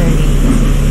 journey.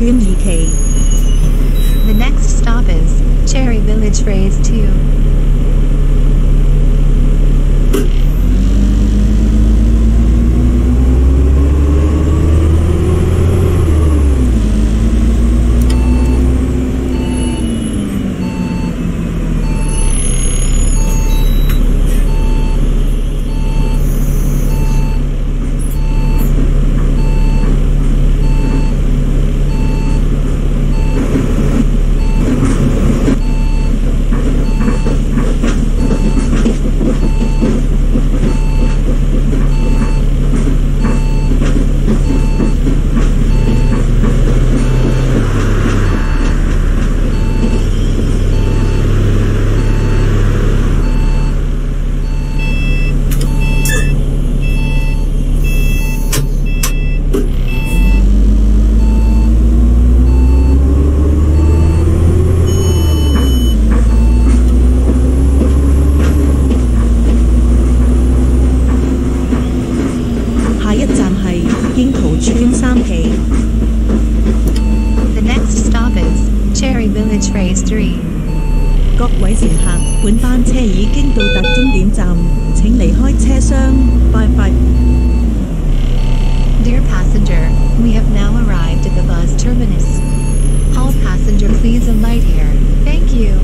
櫻桃村二期。 站，请离开车厢。拜拜。 Dear passenger, we have now arrived at the bus terminus. All passenger please alight here. Thank you.